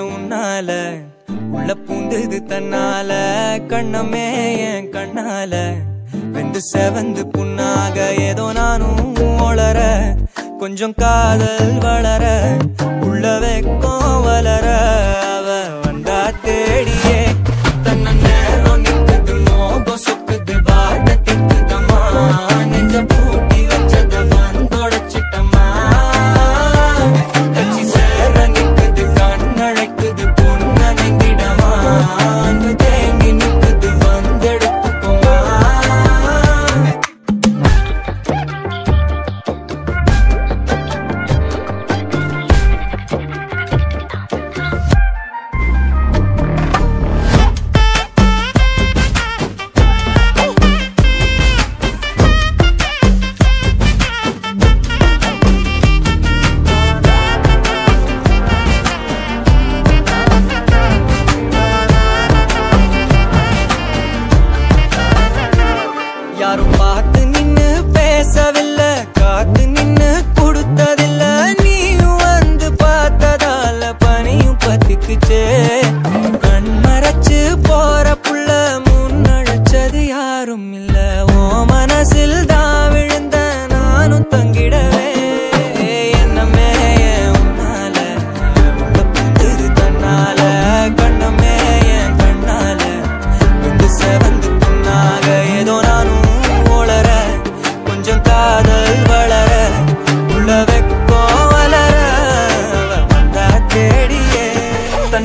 உன்னால. உள்ள பூந்தது தன்னால. கண்ணமே என் கண்ணால. வெந்து செவந்து புண்ணாக ஏதோ நானும் வளர கொஞ்சம் காதல் வளர. உள்ள வைக்கோ வளர. அவ வந்தா தேடிய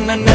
na na na